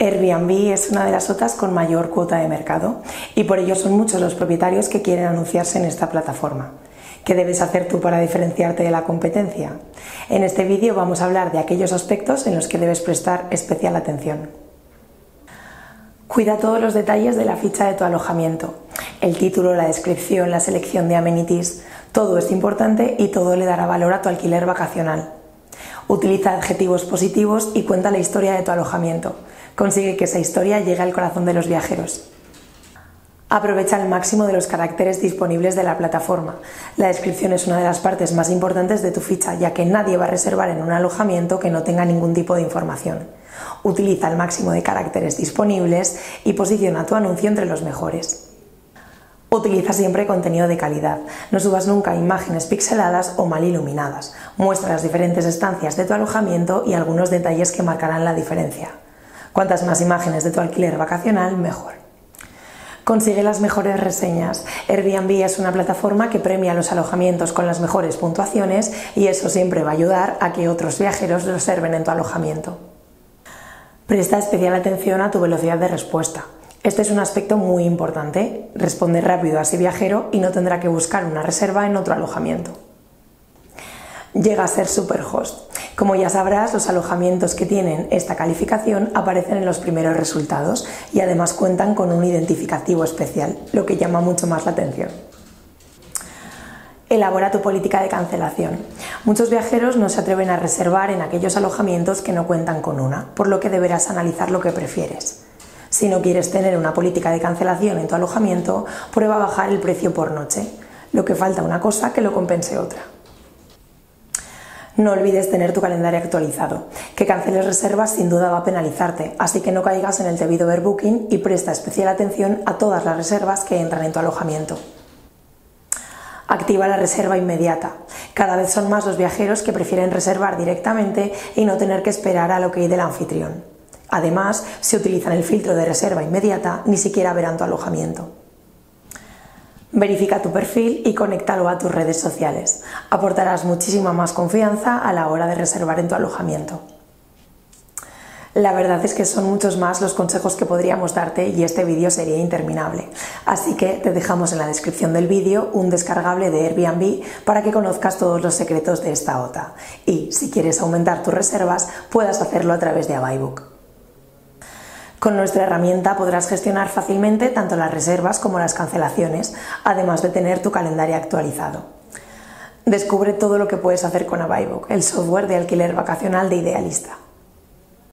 Airbnb es una de las otras con mayor cuota de mercado y por ello son muchos los propietarios que quieren anunciarse en esta plataforma. ¿Qué debes hacer tú para diferenciarte de la competencia? En este vídeo vamos a hablar de aquellos aspectos en los que debes prestar especial atención. Cuida todos los detalles de la ficha de tu alojamiento. El título, la descripción, la selección de amenities, todo es importante y todo le dará valor a tu alquiler vacacional. Utiliza adjetivos positivos y cuenta la historia de tu alojamiento consigue que esa historia llegue al corazón de los viajeros. Aprovecha al máximo de los caracteres disponibles de la plataforma. La descripción es una de las partes más importantes de tu ficha, ya que nadie va a reservar en un alojamiento que no tenga ningún tipo de información. Utiliza el máximo de caracteres disponibles y posiciona tu anuncio entre los mejores. Utiliza siempre contenido de calidad. No subas nunca imágenes pixeladas o mal iluminadas. Muestra las diferentes estancias de tu alojamiento y algunos detalles que marcarán la diferencia. Cuantas más imágenes de tu alquiler vacacional, mejor. Consigue las mejores reseñas. Airbnb es una plataforma que premia los alojamientos con las mejores puntuaciones y eso siempre va a ayudar a que otros viajeros reserven en tu alojamiento. Presta especial atención a tu velocidad de respuesta. Este es un aspecto muy importante. Responde rápido a ese viajero y no tendrá que buscar una reserva en otro alojamiento. Llega a ser Superhost. Como ya sabrás, los alojamientos que tienen esta calificación aparecen en los primeros resultados y además cuentan con un identificativo especial, lo que llama mucho más la atención. Elabora tu política de cancelación. Muchos viajeros no se atreven a reservar en aquellos alojamientos que no cuentan con una, por lo que deberás analizar lo que prefieres. Si no quieres tener una política de cancelación en tu alojamiento, prueba a bajar el precio por noche. Lo que falta una cosa que lo compense otra. No olvides tener tu calendario actualizado. Que canceles reservas sin duda va a penalizarte, así que no caigas en el debido overbooking y presta especial atención a todas las reservas que entran en tu alojamiento. Activa la reserva inmediata. Cada vez son más los viajeros que prefieren reservar directamente y no tener que esperar a lo que hay del anfitrión. Además, si utilizan el filtro de reserva inmediata, ni siquiera verán tu alojamiento. Verifica tu perfil y conéctalo a tus redes sociales. Aportarás muchísima más confianza a la hora de reservar en tu alojamiento. La verdad es que son muchos más los consejos que podríamos darte y este vídeo sería interminable. Así que te dejamos en la descripción del vídeo un descargable de Airbnb para que conozcas todos los secretos de esta OTA. Y si quieres aumentar tus reservas, puedas hacerlo a través de Abaybook. Con nuestra herramienta podrás gestionar fácilmente tanto las reservas como las cancelaciones, además de tener tu calendario actualizado. Descubre todo lo que puedes hacer con Abaybook, el software de alquiler vacacional de Idealista.